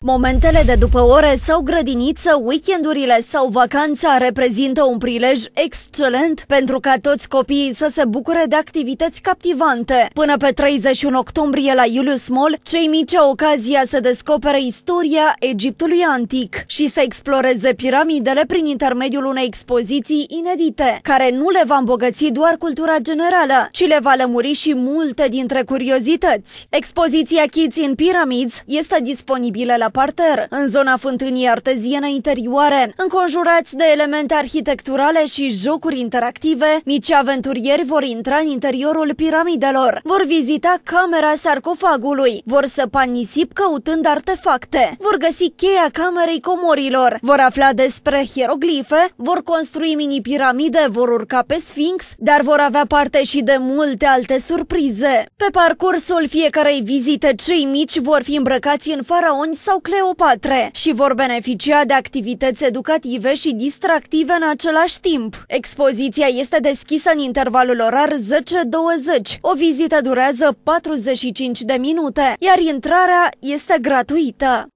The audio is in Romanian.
Momentele de după ore sau grădiniță, weekendurile sau vacanța reprezintă un prilej excelent pentru ca toți copiii să se bucure de activități captivante. Până pe 31 octombrie la Julius Mall, cei mici au ocazia să descopere istoria Egiptului antic și să exploreze piramidele prin intermediul unei expoziții inedite, care nu le va îmbogăți doar cultura generală, ci le va lămuri și multe dintre curiozități. Expoziția Kids in Pyramids este disponibilă la parter, în zona fântânii arteziene interioare, înconjurați de elemente arhitecturale și jocuri interactive, mici aventurieri vor intra în interiorul piramidelor, vor vizita camera sarcofagului, vor săpa nisip căutând artefacte, vor găsi cheia camerei comorilor, vor afla despre hieroglife, vor construi mini-piramide, vor urca pe Sphinx, dar vor avea parte și de multe alte surprize. Pe parcursul fiecarei vizite, cei mici vor fi îmbrăcați în faraoni sau Cleopatre și vor beneficia de activități educative și distractive în același timp. Expoziția este deschisă în intervalul orar 10-20. O vizită durează 45 de minute, iar intrarea este gratuită.